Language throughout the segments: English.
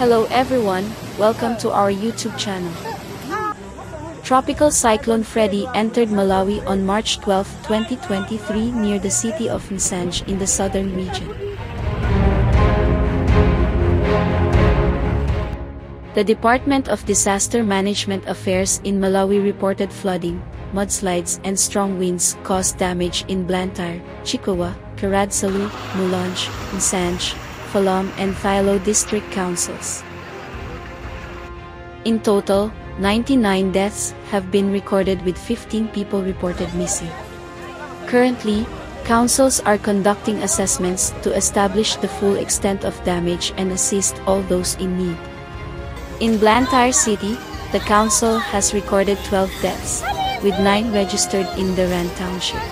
Hello everyone, welcome to our YouTube channel. Tropical Cyclone Freddy entered Malawi on March 12, 2023 near the city of Nsanje in the southern region. The Department of Disaster Management Affairs in Malawi reported flooding, mudslides and strong winds caused damage in Blantyre, Chikwawa, Chiradzulu, Mulanje, Nsanje, Phalombe and Thyolo district councils. In total, 99 deaths have been recorded with 15 people reported missing. Currently, councils are conducting assessments to establish the full extent of damage and assist all those in need. In Blantyre City, the council has recorded 12 deaths, with 9 registered in Ndirande Township.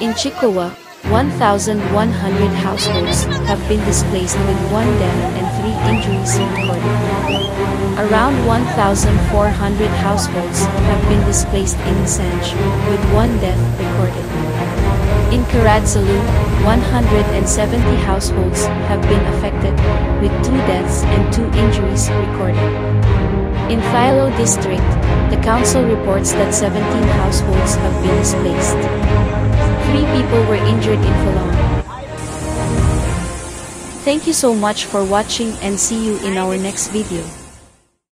In Chikwawa, 1,100 households have been displaced with 1 death and 3 injuries recorded. Around 1,400 households have been displaced in Nsanje, with 1 death recorded. In Chiradzulu, 170 households have been affected, with 2 deaths and 2 injuries recorded. In Thyolo district, the council reports that 17 households have been displaced. People were injured in Phalombe. Thank you so much for watching and see you in our next video.